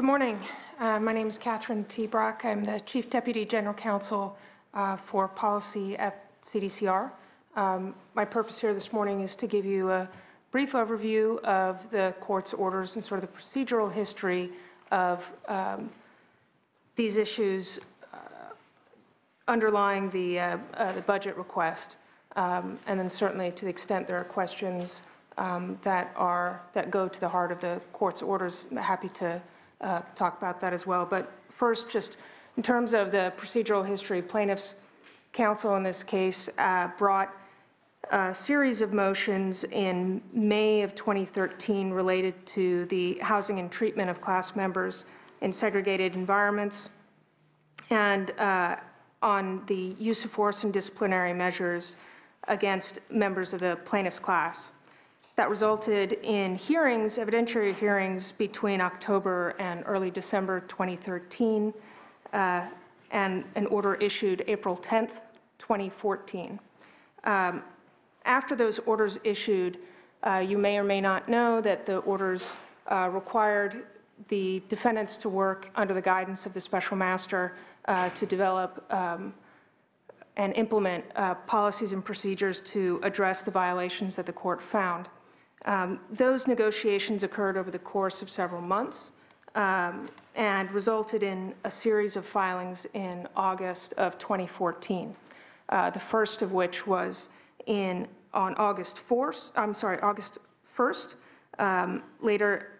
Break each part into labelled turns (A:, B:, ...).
A: Good morning. Uh, My name is Katherine Tebrock. I'm the Chief Deputy General Counsel uh, for Policy at CDCR. Um, My purpose here this morning is to give you a brief overview of the court's orders and sort of the procedural history of um, these issues uh, underlying the, uh, uh, the budget request. Um, And then certainly, to the extent there are questions um, that are, that go to the heart of the court's orders, I'm happy to uh, talk about that as well. But first, just in terms of the procedural history, plaintiffs' counsel in this case uh, brought a series of motions in May of 2013 related to the housing and treatment of class members in segregated environments and uh, on the use of force and disciplinary measures against members of the plaintiff's class. That resulted in hearings, evidentiary hearings, between October and early December 2013, uh, and an order issued April 10th, 2014. Um, After those orders issued, uh, you may or may not know that the orders uh, required the defendants to work under the guidance of the special master uh, to develop um, and implement uh, policies and procedures to address the violations that the court found. Um, Those negotiations occurred over the course of several months um, and resulted in a series of filings in August of 2014. Uh, The first of which was in, on August 4th, I'm sorry, August 1st, um, later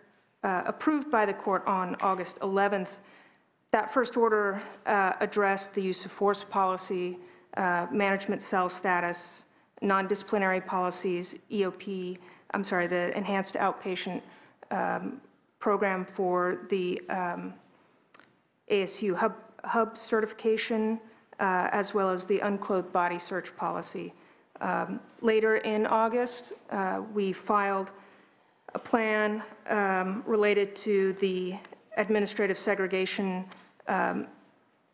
A: uh, approved by the court on August 11th. That first order uh, addressed the use of force policy, uh, management cell status, non-disciplinary policies, EOP, I'm sorry, the enhanced outpatient um, program for the um, ASU hub, hub certification, uh, as well as the unclothed body search policy. Um, Later in August, uh, we filed a plan um, related to the administrative segregation um,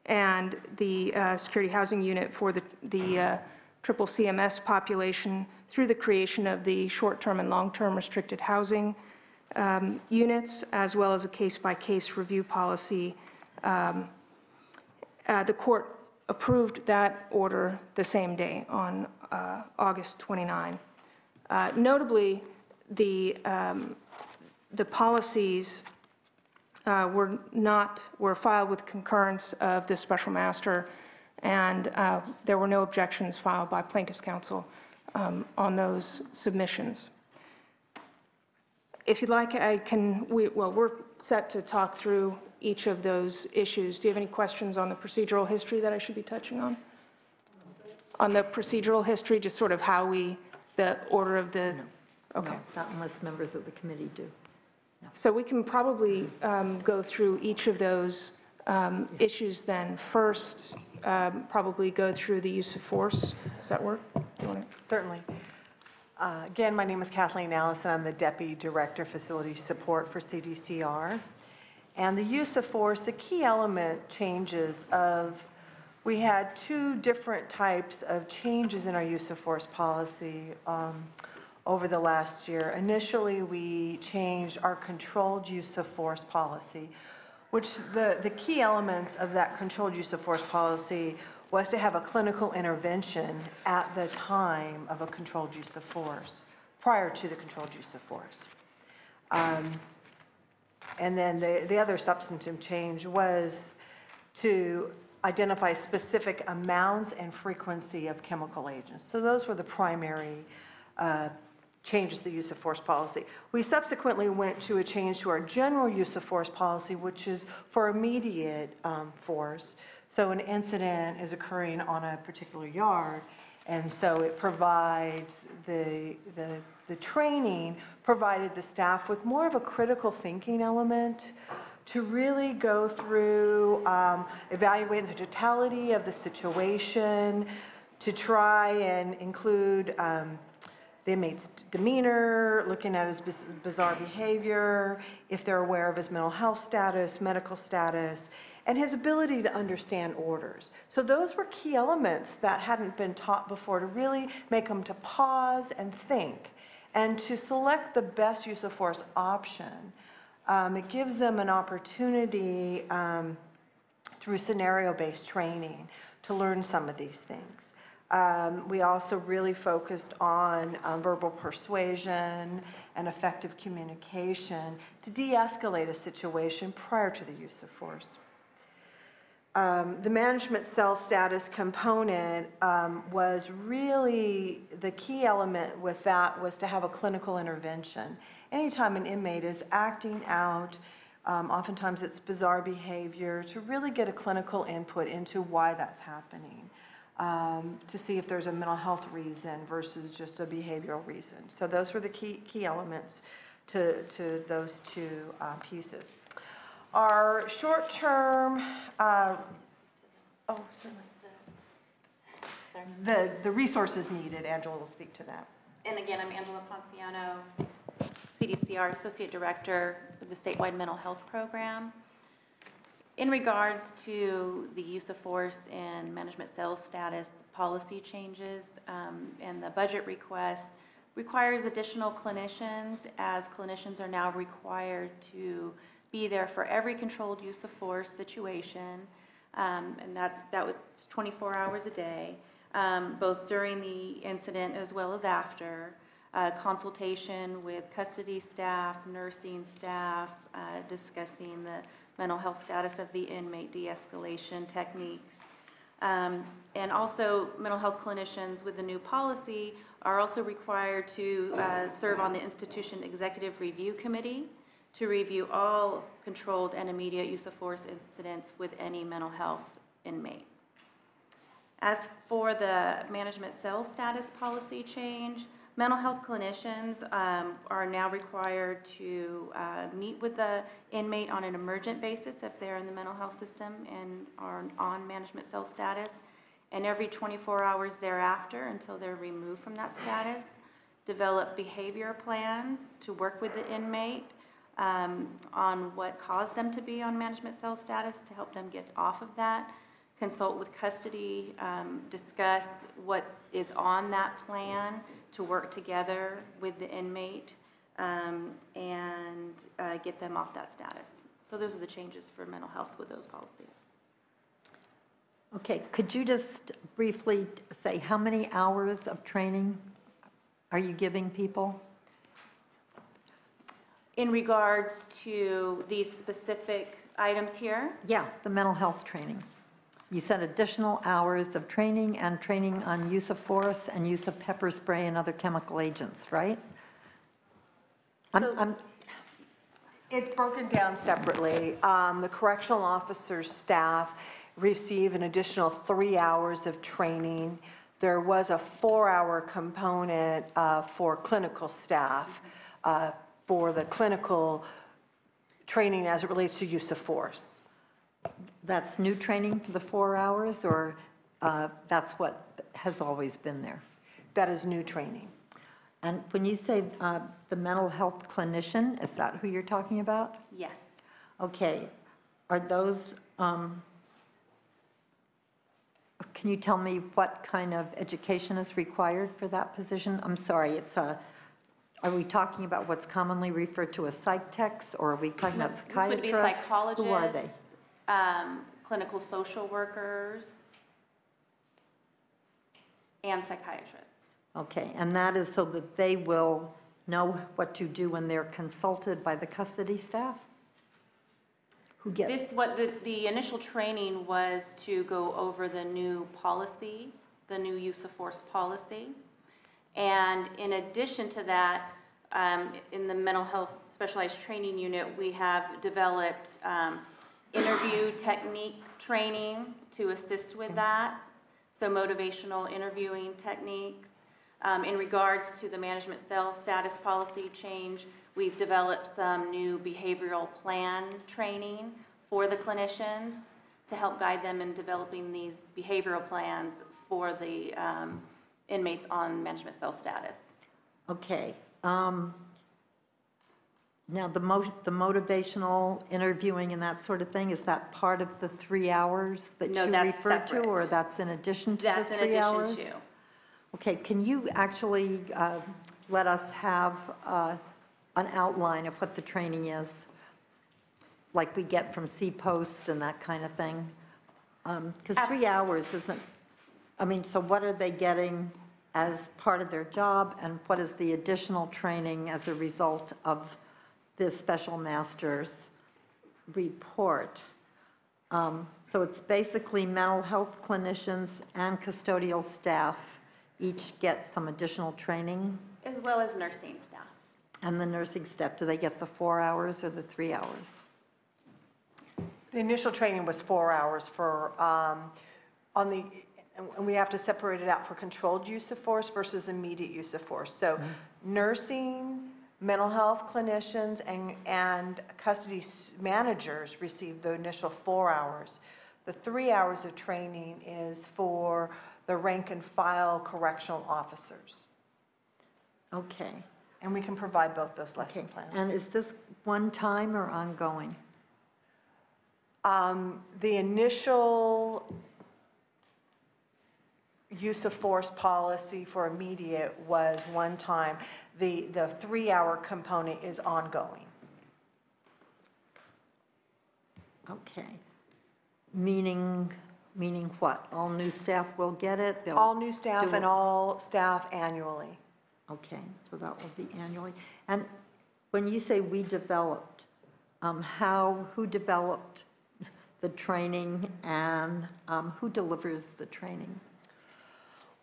A: and the uh, security housing unit for the, the uh, triple CMS population through the creation of the short-term and long-term restricted housing um, units, as well as a case-by-case review policy. Um, uh, The court approved that order the same day, on uh, August 29. Uh, Notably, the, um, the policies uh, were not, were filed with concurrence of the special master, and uh, there were no objections filed by plaintiff's counsel um, on those submissions. If you'd like, I can, we, well, we're set to talk through each of those issues. Do you have any questions on the procedural history that I should be touching on? On the procedural history, just sort of how we, the order of the, okay.
B: No, Not unless members of the committee do.
A: So we can probably um, go through each of those um, issues then. First, um, probably go through the use of force. Does that work? Do you want to-
C: Certainly. Uh, Again, my name is Kathleen Allison. I'm the Deputy Director, of Facility Support for CDCR. And the use of force, the key element changes of, we had two different types of changes in our use of force policy um, over the last year. Initially, we changed our controlled use of force policy, which the, the key elements of that controlled use of force policy was to have a clinical intervention at the time of a controlled use of force, prior to the controlled use of force. Um, And then the, the other substantive change was to identify specific amounts and frequency of chemical agents. So those were the primary uh, changes the use of force policy. We subsequently went to a change to our general use of force policy, which is for immediate um, force. So an incident is occurring on a particular yard, and so it provides the, the, the training provided the staff with more of a critical thinking element to really go through, um, evaluate the totality of the situation, to try and include um, the inmate's demeanor, looking at his biz- bizarre behavior, if they're aware of his mental health status, medical status, and his ability to understand orders. So those were key elements that hadn't been taught before to really make them to pause and think and to select the best use of force option Um, It gives them an opportunity um, through scenario-based training to learn some of these things. Um, We also really focused on um, verbal persuasion and effective communication to de-escalate a situation prior to the use of force. Um, The management cell status component um, was really, the key element with that was to have a clinical intervention. Anytime an inmate is acting out, um, oftentimes it's bizarre behavior, to really get a clinical input into why that's happening, um, to see if there's a mental health reason versus just a behavioral reason. So those were the key, key elements to, to those two uh, pieces. Our short-term, uh, oh, certainly. The, the resources needed, Angela will speak to that.
D: And again, I'm Angela Ponciano, CDCR Associate Director of the Statewide Mental Health Program. In regards to the use of force and management cell status policy changes um, and the budget request requires additional clinicians as clinicians are now required to be there for every controlled use of force situation. Um, And that, that was 24 hours a day, um, both during the incident as well as after. Uh, Consultation with custody staff, nursing staff, uh, discussing the mental health status of the inmate, de-escalation techniques. Um, And also, mental health clinicians with the new policy are also required to uh, serve on the institution executive review committee to review all controlled and immediate use of force incidents with any mental health inmate. As for the management cell status policy change, mental health clinicians um, are now required to uh, meet with the inmate on an emergent basis if they're in the mental health system and are on management cell status, and every 24 hours thereafter until they're removed from that status, develop behavior plans to work with the inmate um, on what caused them to be on management cell status to help them get off of that, consult with custody, um, discuss what is on that plan to work together with the inmate um, and uh, get them off that status. So those are the changes for mental health with those policies.
B: Okay, could you just briefly say how many hours of training are you giving people?
D: In regards to these specific items here,
B: Yeah, the mental health training. You said additional hours of training and training on use of force and use of pepper spray and other chemical agents, right? I'm-
C: So-
B: I'm,
C: It's broken down separately. Um, The correctional officer's staff receive an additional three hours of training. There was a four-hour component uh, for clinical staff, uh, for the clinical training as it relates to use of force.
B: That's new training for the four hours, or uh, that's what has always been there?
C: That is new training.
B: And when you say uh, the mental health clinician, is that who you're talking about?
D: yes.
B: Okay, are those, um, can you tell me what kind of education is required for that position? I'm sorry, it's a, are we talking about what's commonly referred to as psych techs, or are we talking about
D: This would
B: psychiatrists?
D: be
B: Who are they?
D: psychologists, um, clinical social workers, and psychiatrists.
B: Okay, and that is so that they will know what to do when they're consulted by the custody staff? Who get,
D: This, what the, the initial training was to go over the new policy, the new use of force policy. And in addition to that, um, in the mental health specialized training unit, we have developed, um, interview technique training to assist with that. So motivational interviewing techniques. Um, in regards to the management cell status policy change, we've developed some new behavioral plan training for the clinicians to help guide them in developing these behavioral plans for the um, inmates on management cell status.
B: okay. um, Now, the mo, the motivational interviewing and that sort of thing, is that part of the three hours that
D: No,
B: you
D: that's
B: referred to? Or
D: separate.
B: that's in addition to the
D: That's in
B: three hours?
D: addition to.
B: Okay, can you actually uh, let us have uh, an outline of what the training is? like we get from C-Post and that kind of thing? Because
D: Abs-
B: three hours isn't, I mean, so what are they getting as part of their job? And what is the additional training as a result of this special master's report? Um, So it's basically mental health clinicians and custodial staff each get some additional training?
D: As well as nursing staff.
B: And the nursing staff, do they get the four hours or the three hours?
C: The initial training was four hours for, um, on the, and we have to separate it out for controlled use of force versus immediate use of force. So nursing, mental health clinicians, and, and custody managers receive the initial four hours. The three hours of training is for the rank and file correctional officers.
B: Okay.
C: And we can provide both those
B: Okay.
C: lesson plans.
B: And is this one time or ongoing?
C: Um, The initial use of force policy for immediate was one time. The, the three-hour component is ongoing.
B: Okay. Meaning, meaning what? All new staff will get it? They'll-
C: All new staff and all staff annually.
B: Okay, so that will be annually. And when you say we developed, um, how, who developed the training and um, who delivers the training?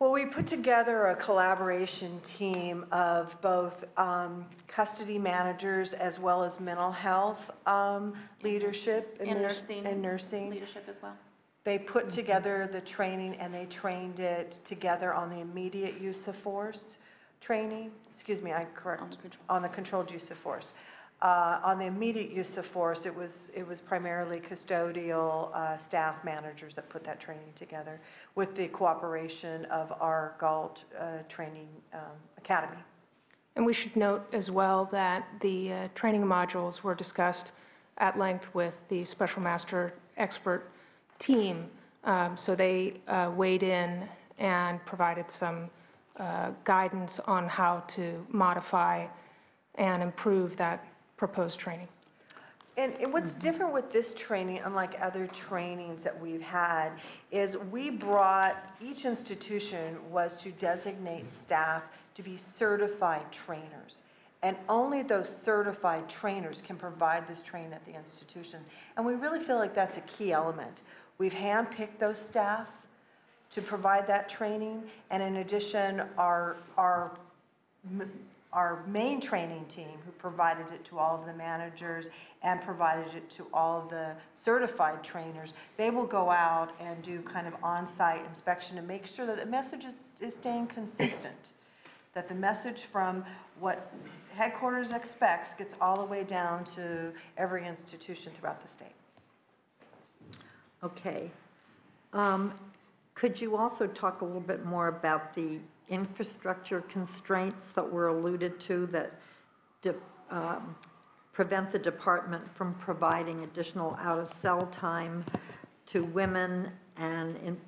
C: Well, we put together a collaboration team of both um, custody managers as well as mental health um, leadership.
D: And
C: nurs-
D: nursing.
C: And nursing.
D: Leadership as well.
C: They put together the training and they trained it together on the immediate use of force training. Excuse me, I
D: On
C: correct,
D: the control.
C: on the controlled use of force. Uh, On the immediate use of force, it was, it was primarily custodial uh, staff managers that put that training together with the cooperation of our GALT uh, Training um, Academy.
A: And we should note as well that the uh, training modules were discussed at length with the special master expert team. Um, So they uh, weighed in and provided some uh, guidance on how to modify and improve that proposed training.
C: And and what's mm-hmm. different with this training, unlike other trainings that we've had, is we brought, each institution was to designate staff to be certified trainers. And only those certified trainers can provide this training at the institution. And we really feel like that's a key element. We've handpicked those staff to provide that training. And in addition, our, our m- our main training team, who provided it to all of the managers and provided it to all of the certified trainers, they will go out and do kind of on-site inspection to make sure that the message is, is staying consistent. That the message from what headquarters expects gets all the way down to every institution throughout the state.
B: Okay. Um, Could you also talk a little bit more about the infrastructure constraints that were alluded to that de- um, prevent the department from providing additional out-of-cell time to women and in,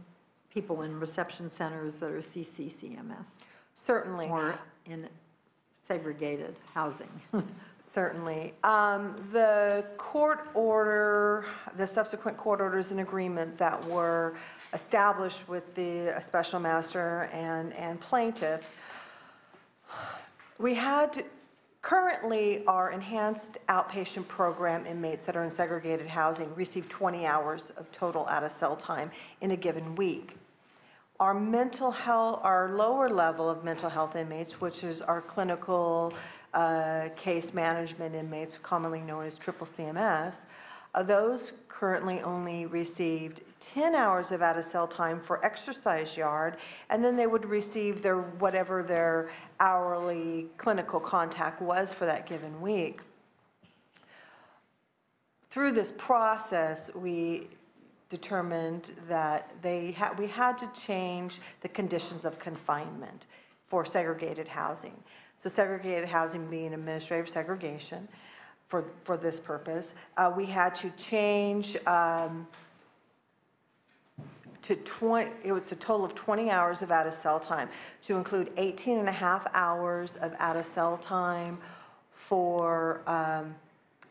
B: people in reception centers that are CCCMS
C: Certainly.
B: or in segregated housing?
C: Certainly. Um, The court order, the subsequent court orders and agreement that were established with the special master and, and plaintiffs, we had, currently, our enhanced outpatient program inmates that are in segregated housing receive 20 hours of total out-of-cell time in a given week. Our mental health, our lower level of mental health inmates, which is our clinical uh, case management inmates, commonly known as triple CMS, uh, those currently only received 10 hours of out-of-cell time for exercise yard, and then they would receive their, whatever their hourly clinical contact was for that given week through this process, we determined that they had, we had to change the conditions of confinement for segregated housing. So segregated housing being administrative segregation for, for this purpose. Uh, we had to change, um, to 20, it was a total of 20 hours of out-of-cell time, to include 18 and a half hours of out-of-cell time for um,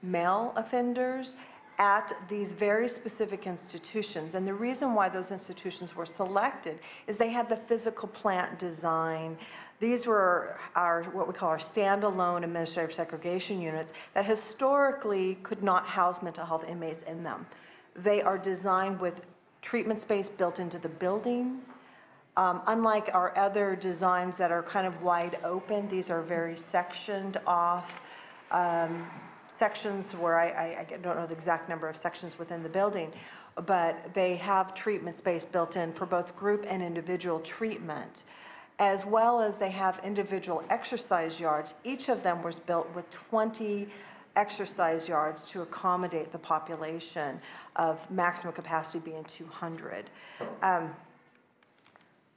C: male offenders at these very specific institutions. And the reason why those institutions were selected is they had the physical plant design. These were our, what we call our standalone administrative segregation units that historically could not house mental health inmates in them. They are designed with treatment space built into the building. Um, Unlike our other designs that are kind of wide open, these are very sectioned off um, sections where I, I- I don't know the exact number of sections within the building, but they have treatment space built in for both group and individual treatment, as well as they have individual exercise yards. Each of them was built with 20 exercise yards to accommodate the population of maximum capacity being 200. Um,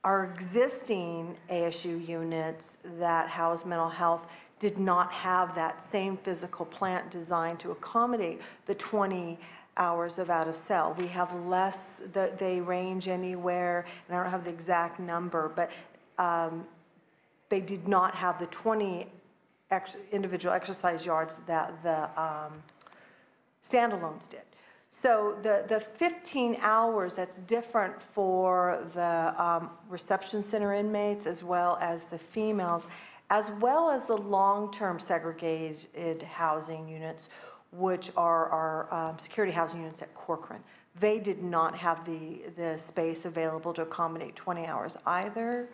C: our existing ASU units that house mental health did not have that same physical plant designed to accommodate the 20 hours of out of cell. We have less, the- they range anywhere, and I don't have the exact number, but um, they did not have the 20 ex- individual exercise yards that the um, standalones did. So the, the 15 hours, that's different for the um, reception center inmates as well as the females, as well as the long-term segregated housing units, which are our um, security housing units at Corcoran. They did not have the, the space available to accommodate 20 hours either.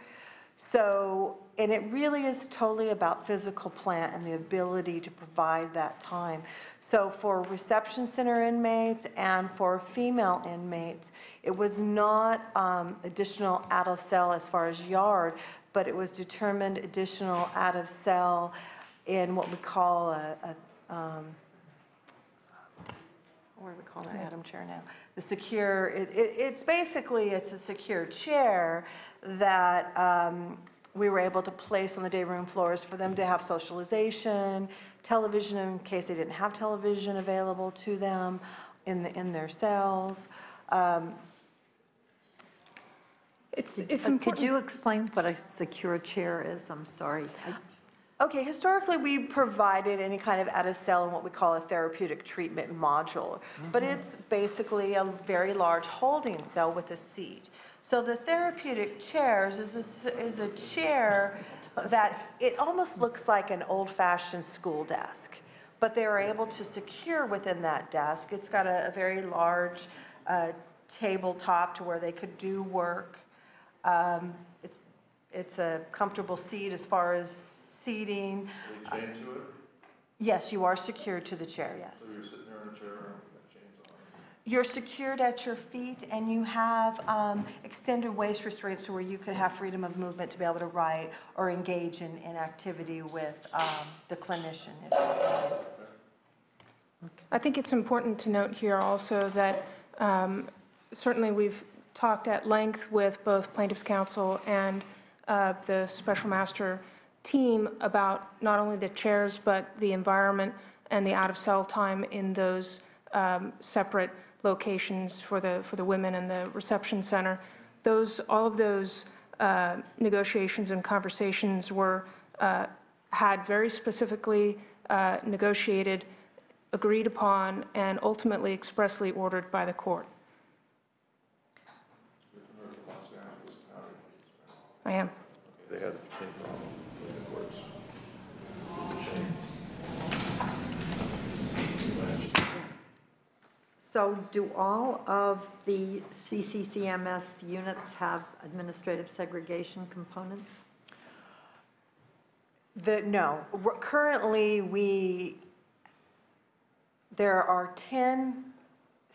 C: So, and it really is totally about physical plant and the ability to provide that time. So for reception center inmates and for female inmates, it was not um, additional out of cell as far as yard, but it was determined additional out of cell in what we call a, a, um, what do we call that, Madam Chair now? The secure, it, it, it's basically, it's a secure chair that, um, we were able to place on the day room floors for them to have socialization, television in case they didn't have television available to them in the, in their cells. Um,
A: It's, it's
B: Uh, Could
A: important.
B: you explain what a secure chair is? I'm sorry. I-
C: Okay, historically, we provided any kind of out-of-cell in what we call a therapeutic treatment module, but it's basically a very large holding cell with a seat. So the therapeutic chairs is a, is a chair that, it almost looks like an old-fashioned school desk, but they are able to secure within that desk. It's got a, a very large uh, tabletop to where they could do work. Um, It's, it's a comfortable seat as far as seating.
E: They chain to it,
C: Yes, you are secured to the chair, yes.
E: so you're sitting there in a chair and got chains on.
C: You're secured at your feet, and you have um, extended waist restraints to where you could have freedom of movement to be able to write or engage in, in activity with um, the clinician.
A: I think it's important to note here also that um, certainly we've talked at length with both plaintiffs' counsel and uh, the special master team about not only the chairs, but the environment and the out-of-cell time in those um, separate locations for the, for the women and the reception center. Those, all of those uh, negotiations and conversations were, uh, had very specifically uh, negotiated agreed upon and ultimately expressly ordered by the court. I am.
E: They had chains on them,
B: So do all of the CCCMS units have administrative segregation components?
C: The, no, currently, we, there are 10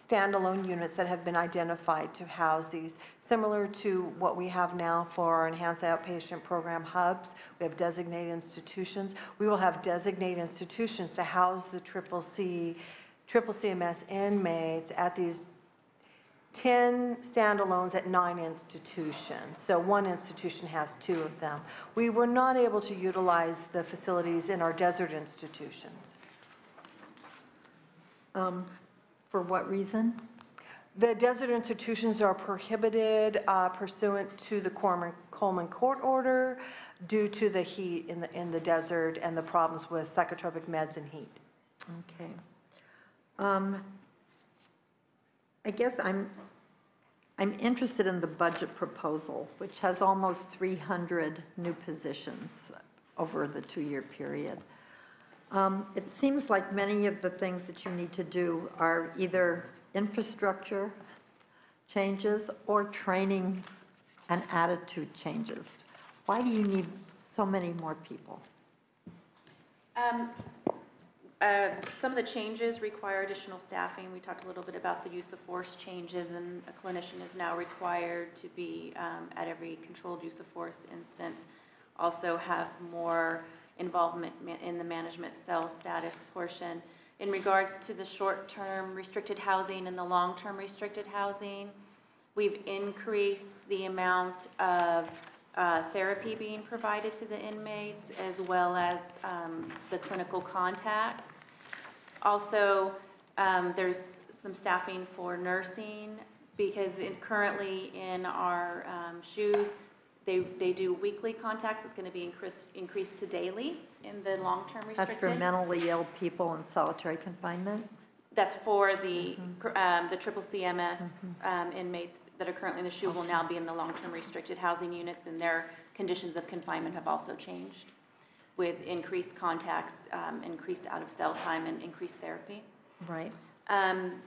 C: standalone units that have been identified to house these, similar to what we have now for our enhanced outpatient program hubs. We have designated institutions. We will have designated institutions to house the triple C, triple CMS inmates at these 10 standalones at nine institutions. So one institution has two of them. We were not able to utilize the facilities in our desert institutions.
B: Um, For what reason?
C: The desert institutions are prohibited uh, pursuant to the Corman- Coleman Court Order due to the heat in the, in the desert and the problems with psychotropic meds and heat.
B: Okay. Um, I guess I'm, I'm interested in the budget proposal, which has almost 300 new positions over the two-year period. Um, It seems like many of the things that you need to do are either infrastructure changes or training and attitude changes. Why do you need so many more people?
D: Um, uh, Some of the changes require additional staffing. We talked a little bit about the use of force changes, and a clinician is now required to be um, at every controlled use of force instance. Also have more involvement in the management cell status portion. In regards to the short-term restricted housing and the long-term restricted housing, we've increased the amount of uh, therapy being provided to the inmates, as well as um, the clinical contacts. Also, um, there's some staffing for nursing, because in- currently in our um, SHUs, they, they do weekly contacts, it's going to be increased, increased to daily in the long-term
B: That's for mentally ill people in solitary confinement?
D: That's for the, um, the triple CMS um, inmates that are currently in the SHU will now be in the long-term restricted housing units, and their conditions of confinement have also changed with increased contacts, um, increased out-of-cell time, and increased therapy.
B: Right.
D: Um,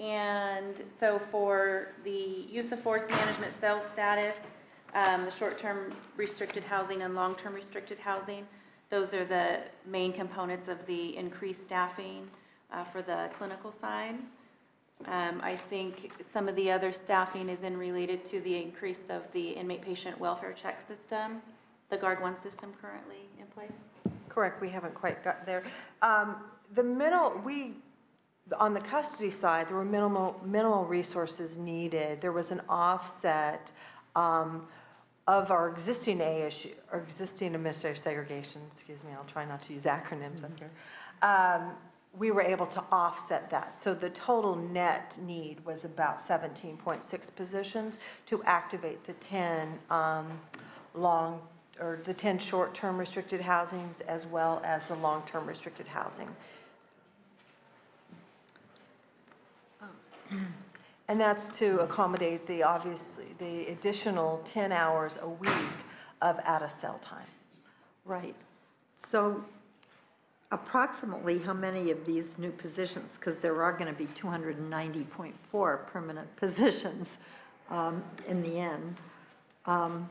D: And so for the use of force management cell status, um, the short-term restricted housing and long-term restricted housing, those are the main components of the increased staffing uh, for the clinical side. Um, I think some of the other staffing is in related to the increase of the inmate patient welfare check system, the Guard One system currently in place.
C: Correct, we haven't quite got there. Um, The minimal, we, on the custody side, there were minimal, minimal resources needed. There was an offset um, of our existing ASU, our existing administrative segregation, excuse me, I'll try not to use acronyms up here. Um, We were able to offset that. So the total net need was about 17.6 positions to activate the 10 um, long, or the 10 short-term restricted housings as well as the long-term restricted housing. And that's to accommodate the, obviously, the additional 10 hours a week of out-of-cell time.
B: Right. So approximately how many of these new positions, because there are going to be 290.4 permanent positions um, in the end, um,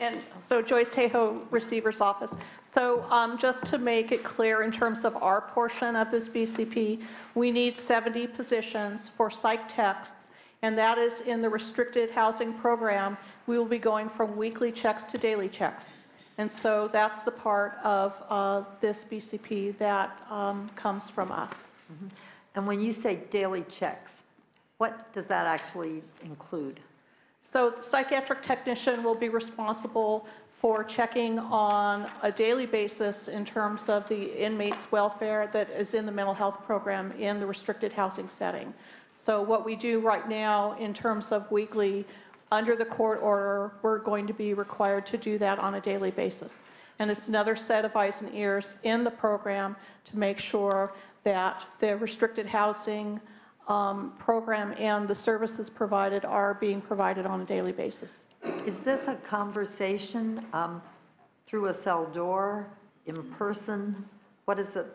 F: And so Joyce Hayhoe, Receiver's Office. So um, just to make it clear in terms of our portion of this BCP, we need 70 positions for psych techs, and that is in the restricted housing program. We will be going from weekly checks to daily checks. And so that's the part of uh, this BCP that um, comes from us.
B: And when you say daily checks, what does that actually include?
F: So the psychiatric technician will be responsible for checking on a daily basis in terms of the inmate's welfare that is in the mental health program in the restricted housing setting. So what we do right now in terms of weekly, under the court order, we're going to be required to do that on a daily basis. And it's another set of eyes and ears in the program to make sure that the restricted housing um, program and the services provided are being provided on a daily basis.
B: Is this a conversation um, through a cell door, in person? What is it?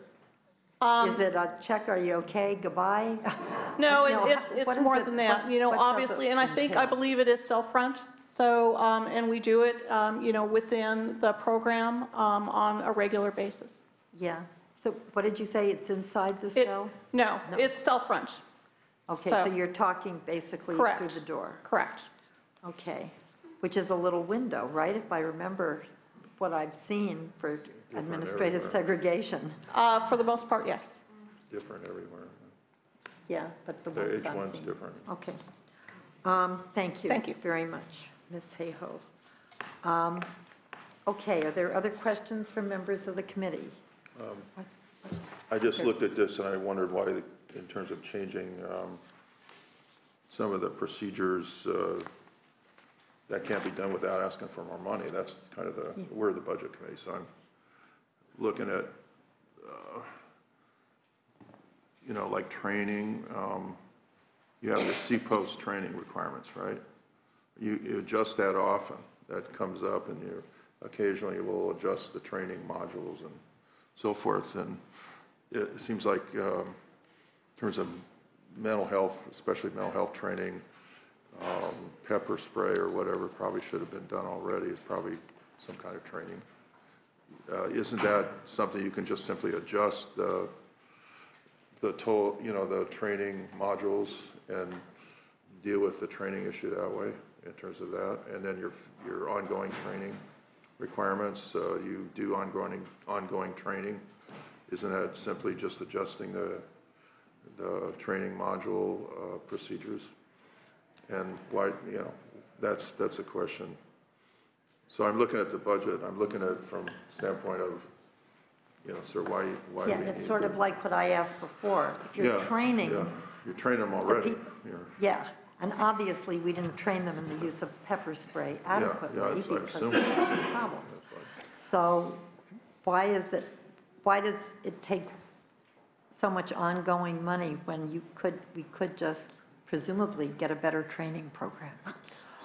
B: Is it a check, are you okay, goodbye?
F: No, it-
B: No,
F: it's, it's
B: is
F: more
B: it-
F: than that,
B: what-
F: you know,
B: what does it
F: obviously, and I think, I
B: entail?
F: believe it is cell-front, so, um, and we do it, um, you know, within the program um, on a regular basis.
B: Yeah. So what did you say, it's inside the
F: It-
B: cell?
F: No,
B: No.
F: it's cell-front,
B: Okay,
F: so-
B: so you're talking basically
F: Correct.
B: through the door?
F: correct.
B: Okay, which is a little window, right? If I remember what I've seen for administrative
E: everywhere.
B: segregation.
F: Uh, For the most part, yes.
E: Different everywhere.
B: Yeah, but the
E: The-
B: ones
E: Each one's
B: seeing.
E: different.
B: Okay. Um, Thank you.
F: Thank you.
B: Very much, Ms. Hayhoe. Um, Okay, are there other questions from members of the committee?
E: I just looked at this and I wondered why, the- in terms of changing um, some of the procedures, uh, that can't be done without asking for more money. That's kind of the, we're the budget committee, so I'm looking at, uh, you know, like training, um, you have the C-post training requirements, right? You, you adjust that often, that comes up, and you occasionally will adjust the training modules and so forth, and it seems like, um, in terms of mental health, especially mental health training, um, pepper spray or whatever probably should have been done already, it's probably some kind of training. Uh, Isn't that something you can just simply adjust the, the total, you know, the training modules and deal with the training issue that way in terms of that? And then your, your ongoing training requirements, uh, you do ongoing, ongoing training. Isn't that simply just adjusting the, the training module uh, procedures? And why, you know, that's, that's a question. So I'm looking at the budget, I'm looking at it from standpoint of, you know, sir, why, why?
B: Yeah,
E: we
B: it's
E: need
B: sort
E: to-
B: of like what I asked before. If you're
E: Yeah,
B: training,
E: yeah. You're training them already.
B: peop-
E: You're-
B: yeah, and obviously, we didn't train them in the use of pepper spray
E: yeah,
B: adequately
E: I
B: because
E: assume.
B: of the problems. So why is it, why does it take so much ongoing money when you could, we could just presumably get a better training program?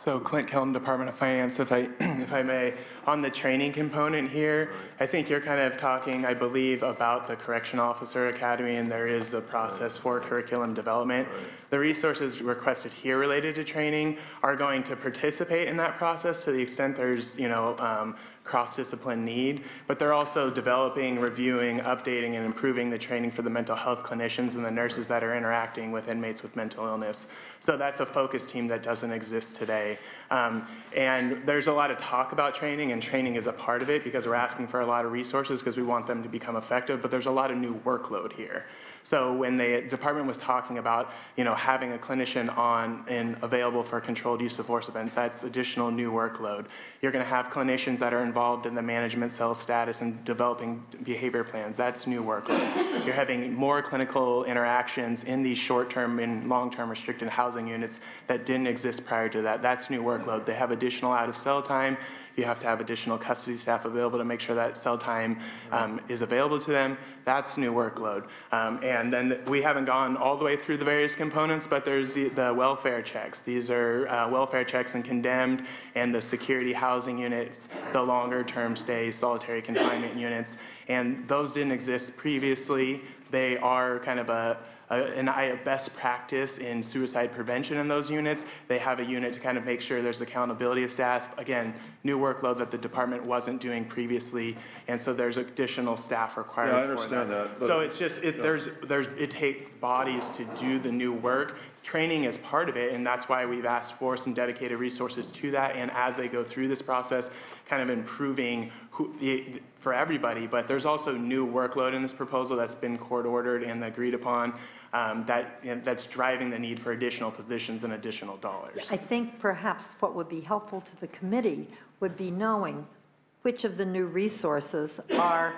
G: So Clint Kellum, Department of Finance, if I, if I may, on the training component here, I think you're kind of talking, I believe, about the Correction Officer Academy, and there is a process for curriculum development. The resources requested here related to training are going to participate in that process to the extent there's, you know, um, cross-discipline need, but they're also developing, reviewing, updating, and improving the training for the mental health clinicians and the nurses that are interacting with inmates with mental illness. So that's a focus team that doesn't exist today. Um, and there's a lot of talk about training, and training is a part of it because we're asking for a lot of resources because we want them to become effective, but there's a lot of new workload here. So when the department was talking about, you know, having a clinician on and available for controlled use of force events, that's additional new workload. You're going to have clinicians that are involved in the management cell status and developing behavior plans. That's new workload. You're having more clinical interactions in these short-term and long-term restricted housing units that didn't exist prior to that. That's new workload. They have additional out-of-cell time. You have to have additional custody staff available to make sure that cell time um, is available to them. That's new workload. Um, and then we haven't gone all the way through the various components, but there's the, the welfare checks. These are uh, welfare checks and condemned, and the security housing units, the longer term stay solitary confinement units. And those didn't exist previously. They are kind of a- an eye best practice in suicide prevention in those units. They have a unit to kind of make sure there's accountability of staff. Again, new workload that the department wasn't doing previously, and so there's additional staff required
E: Yeah, I
G: for
E: understand that, but-
G: So it's just, it, there's, there's, it takes bodies to do the new work. Training is part of it, and that's why we've asked for some dedicated resources to that. And as they go through this process, kind of improving who, the, for everybody. But there's also new workload in this proposal that's been court ordered and agreed upon um, that, that's driving the need for additional positions and additional dollars.
B: I think perhaps what would be helpful to the committee would be knowing which of the new resources are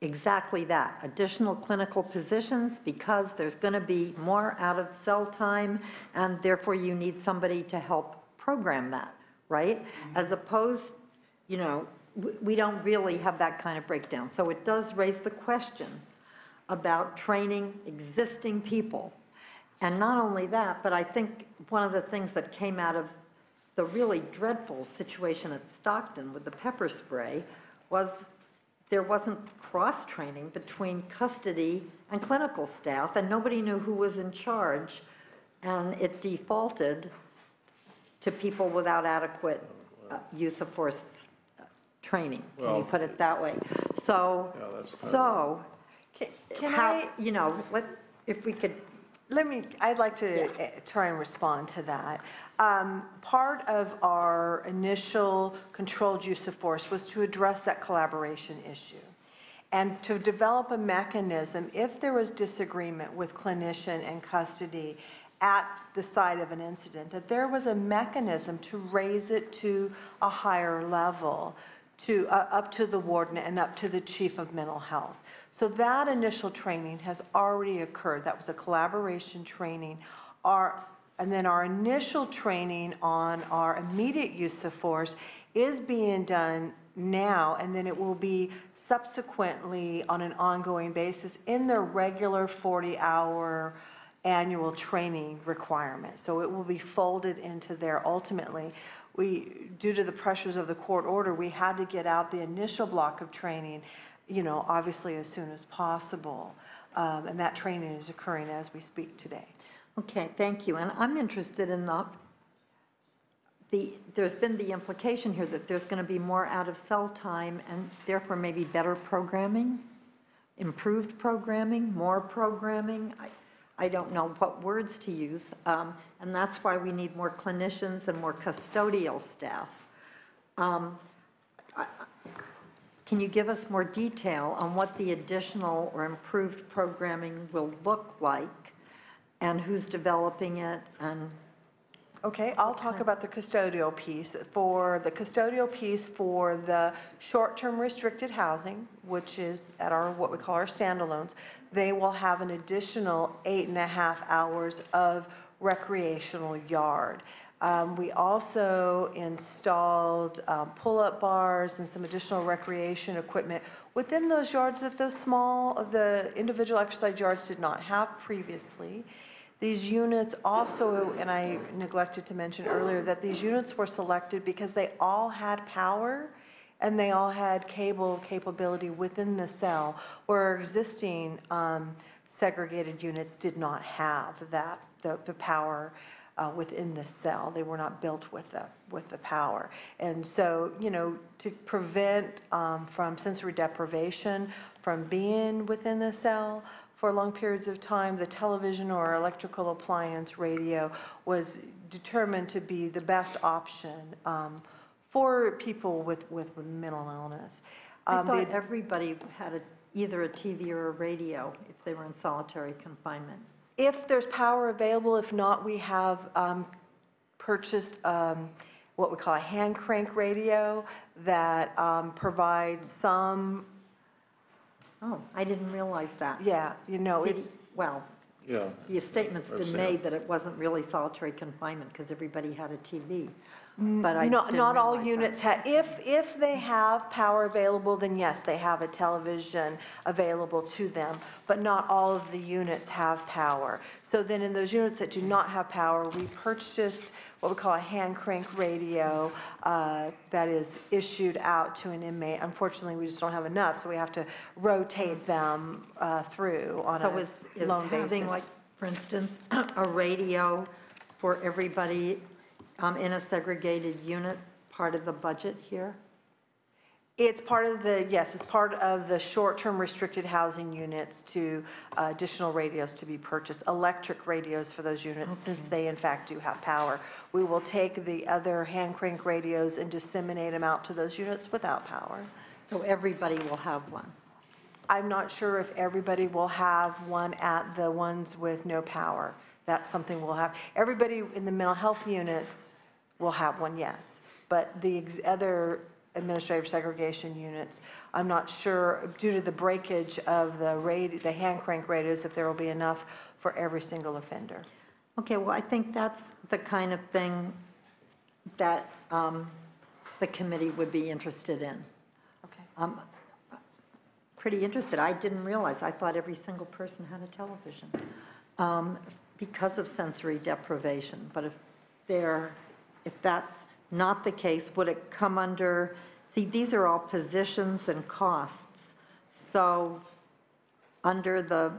B: exactly that, additional clinical positions, because there's going to be more out-of-cell time, and therefore you need somebody to help program that, right? As opposed, you know, we- we don't really have that kind of breakdown. So it does raise the question about training existing people. And not only that, but I think one of the things that came out of the really dreadful situation at Stockton with the pepper spray was there wasn't cross-training between custody and clinical staff, and nobody knew who was in charge, and it defaulted to people without adequate uh, use of force uh, training, can you put it that way? So,
E: Yeah, that's kind of-
B: so,
C: Can- Can
B: how,
C: I,
B: you know, let, if we could,
C: let me, I'd like to uh, try and respond to that. Um, Part of our initial controlled use of force was to address that collaboration issue and to develop a mechanism, if there was disagreement with clinician and custody at the site of an incident, that there was a mechanism to raise it to a higher level, to, uh, up to the warden and up to the chief of mental health. So that initial training has already occurred. That was a collaboration training. Our, and then our initial training on our immediate use of force is being done now, and then it will be subsequently on an ongoing basis in their regular 40-hour annual training requirement. So it will be folded into there ultimately. We, due to the pressures of the court order, we had to get out the initial block of training, you know, obviously as soon as possible. Um, And that training is occurring as we speak today.
B: Okay, thank you. And I'm interested in the, the, there's been the implication here that there's going to be more out-of-cell time and therefore maybe better programming, improved programming, more programming. I, I don't know what words to use. Um, And that's why we need more clinicians and more custodial staff. Um, Can you give us more detail on what the additional or improved programming will look like? And who's developing it and
C: Okay, I'll talk about the custodial piece. For the custodial piece for the short-term restricted housing, which is at our, what we call our standalones, they will have an additional eight and a half hours of recreational yard. Um, We also installed um, pull-up bars and some additional recreation equipment within those yards that those small, the individual exercise yards did not have previously. These units also, and I neglected to mention earlier, that these units were selected because they all had power and they all had cable capability within the cell, where existing um, segregated units did not have that, the, the power uh, within the cell. They were not built with the, with the power. And so, you know, to prevent um, from sensory deprivation from being within the cell for long periods of time, the television or electrical appliance radio was determined to be the best option um, for people with, with mental illness.
B: I
C: Um,
B: thought everybody had a- either a TV or a radio if they were in solitary confinement.
C: If there's power available, if not, we have um, purchased um, what we call a hand crank radio that um, provides some,
B: Oh, I didn't realize that.
C: yeah, you know,
B: City-
C: it's,
B: Well,
E: Yeah,
B: the statement's
E: I've
B: been
E: seen
B: made that it wasn't really solitary confinement because everybody had a TV. But I
C: not,
B: didn't
C: not all
B: realize that.
C: units have, if, if they have power available, then yes, they have a television available to them, but not all of the units have power. So then in those units that do not have power, we purchased what we call a hand crank radio uh, that is issued out to an inmate. Unfortunately, we just don't have enough, so we have to rotate them uh, through on
B: So
C: a
B: is, is
C: loan
B: having like, for instance, a radio for everybody um, in a segregated unit part of the budget here?
C: It's part of the, yes, it's part of the short-term restricted housing units to uh, additional radios to be purchased, electric radios for those units, since they in fact do have power. We will take the other hand crank radios and disseminate them out to those units without power.
B: So everybody will have one?
C: I'm not sure if everybody will have one at the ones with no power. That's something we'll have. Everybody in the mental health units will have one, yes. But the ex- other administrative segregation units, I'm not sure, due to the breakage of the the hand crank radios, if there will be enough for every single offender.
B: Okay, well, I think that's the kind of thing that um, the committee would be interested in.
C: Okay.
B: I'm pretty interested. I didn't realize, I thought every single person had a television um, because of sensory deprivation. But if they're, if that's not the case, would it come under, see, these are all positions and costs. So under the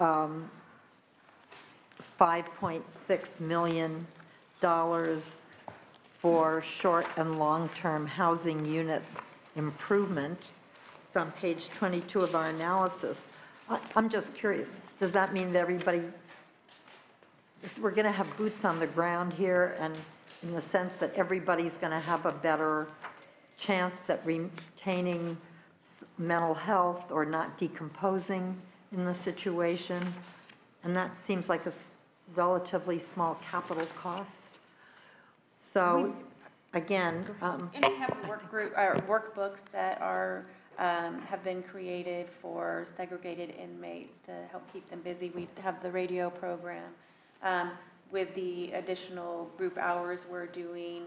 B: um, $5.6 million for short and long-term housing unit improvement. It's on page 22 of our analysis. I- I'm just curious, does that mean that everybody's, we're going to have boots on the ground here, and in the sense that everybody's going to have a better chance at retaining s- mental health or not decomposing in the situation? And that seems like a s- relatively small capital cost. So, again, um,
D: And we have work group, or workbooks that are, um, have been created for segregated inmates to help keep them busy. We have the radio program. Um, With the additional group hours, we're doing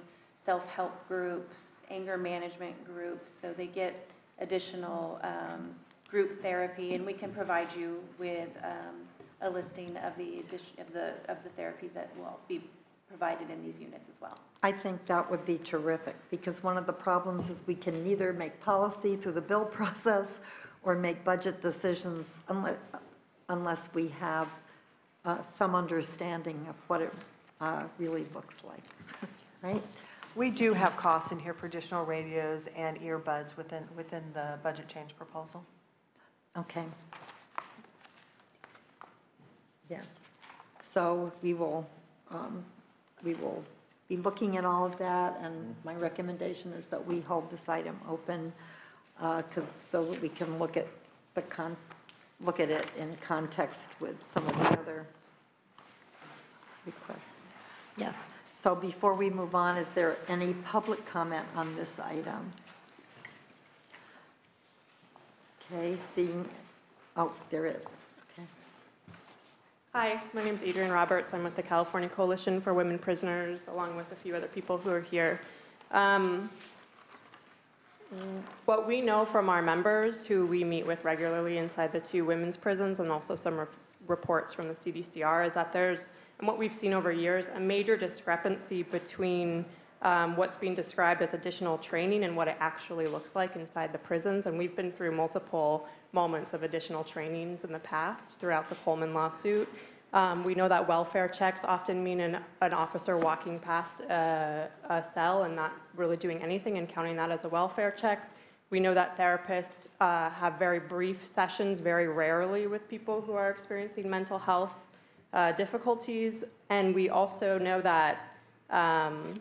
D: self-help groups, anger management groups, so they get additional um, group therapy, and we can provide you with um, a listing of the addition, of the, of the therapies that will be provided in these units as well.
B: I think that would be terrific, because one of the problems is we can neither make policy through the bill process or make budget decisions unless, unless we have uh, some understanding of what it uh, really looks like, right?
C: We do have costs in here for additional radios and earbuds within, within the budget change proposal.
B: Okay. Yeah. So we will, um, we will be looking at all of that, and my recommendation is that we hold this item open, because, so that we can look at the con, look at it in context with some of the other requests. Yes. So before we move on, is there any public comment on this item? Okay, seeing, oh, there is, okay.
H: Hi, my name is Adrienne Roberts. I'm with the California Coalition for Women Prisoners, along with a few other people who are here. Um, What we know from our members, who we meet with regularly inside the two women's prisons, and also some re- reports from the CDCR, is that there's, and what we've seen over years, a major discrepancy between um, what's being described as additional training and what it actually looks like inside the prisons. And we've been through multiple moments of additional trainings in the past throughout the Coleman lawsuit. Um, we know that welfare checks often mean an, an officer walking past a, a cell and not really doing anything and counting that as a welfare check. We know that therapists uh, have very brief sessions, very rarely with people who are experiencing mental health uh, difficulties. And we also know that um,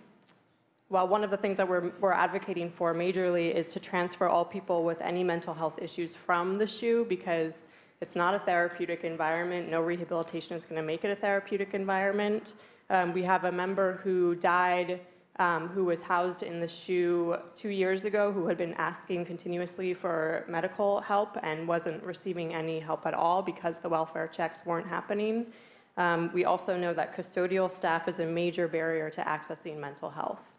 H: well, one of the things that we're, we're advocating for majorly is to transfer all people with any mental health issues from the SHU because it's not a therapeutic environment. No rehabilitation is going to make it a therapeutic environment. Um, we have a member who died, um, who was housed in the SHU two years ago, who had been asking continuously for medical help and wasn't receiving any help at all because the welfare checks weren't happening. Um, we also know that custodial staff is a major barrier to accessing mental health.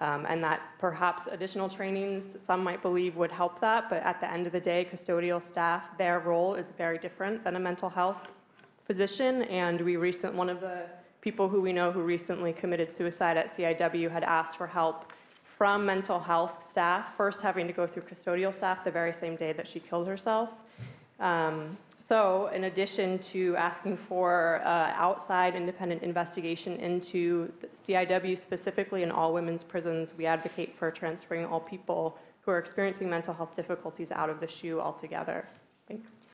H: Um, and that perhaps additional trainings, some might believe would help that, but at the end of the day, custodial staff, their role is very different than a mental health physician. And we recent, one of the people who we know who recently committed suicide at CIW had asked for help from mental health staff, first having to go through custodial staff the very same day that she killed herself. Um, so, in addition to asking for uh, outside independent investigation into CIW specifically in all women's prisons, we advocate for transferring all people who are experiencing mental health difficulties out of the SHU altogether. Thanks.